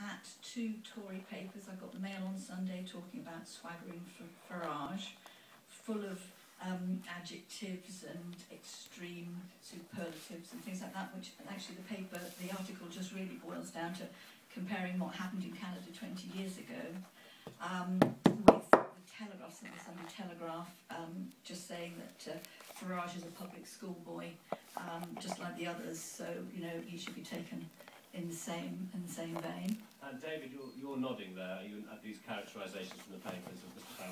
at two Tory papers. I got the Mail on Sunday talking about swaggering for Farage, full of um, adjectives and extreme superlatives and things like that, which actually the paper, the article just really boils down to comparing what happened in Canada 20 years ago um, with the Telegraph, the Sunday Telegraph, um, just saying that uh, Farage is a public school boy, um, just like the others, so, you know, he should be taken in the same in the same vein. And David, you're, you're nodding there. You, at these characterisations from the papers of Mr